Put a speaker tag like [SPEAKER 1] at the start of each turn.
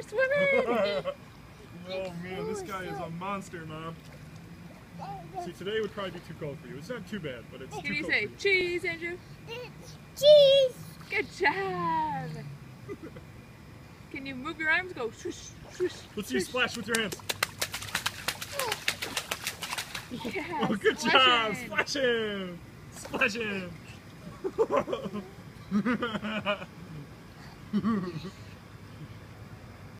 [SPEAKER 1] They're swimming.
[SPEAKER 2] oh man, this guy is a monster, Mom. See, today would probably be too cold for you. It's not too bad, but it's
[SPEAKER 1] Can
[SPEAKER 2] too cold Can you say
[SPEAKER 1] cheese, Andrew?
[SPEAKER 3] Cheese.
[SPEAKER 1] Good job. Can you move your arms? Go swoosh, swoosh.
[SPEAKER 2] Let's see you splash with your hands.
[SPEAKER 1] Yeah,
[SPEAKER 2] Oh, good job! Splash him! Splash him!